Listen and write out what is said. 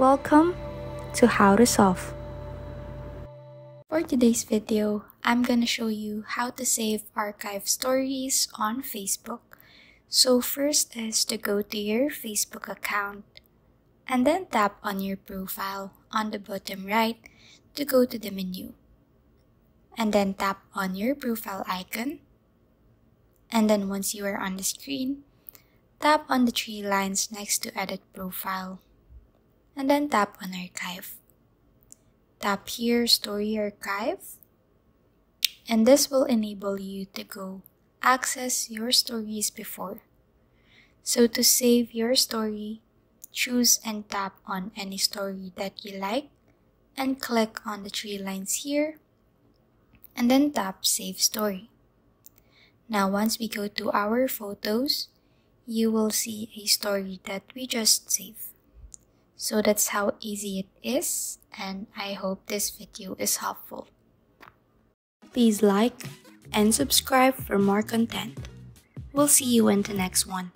Welcome to How to Solve. For today's video, I'm gonna show you how to save archive stories on Facebook. So first is to go to your Facebook account and then tap on your profile on the bottom right to go to the menu. And then tap on your profile icon. And then once you are on the screen, tap on the three lines next to edit profile. And then tap on archive. Tap here story archive. And this will enable you to go access your stories before. So to save your story, choose and tap on any story that you like and click on the three lines here and then tap save story. Now once we go to our photos, you will see a story that we just saved. So that's how easy it is and I hope this video is helpful. Please like and subscribe for more content. We'll see you in the next one.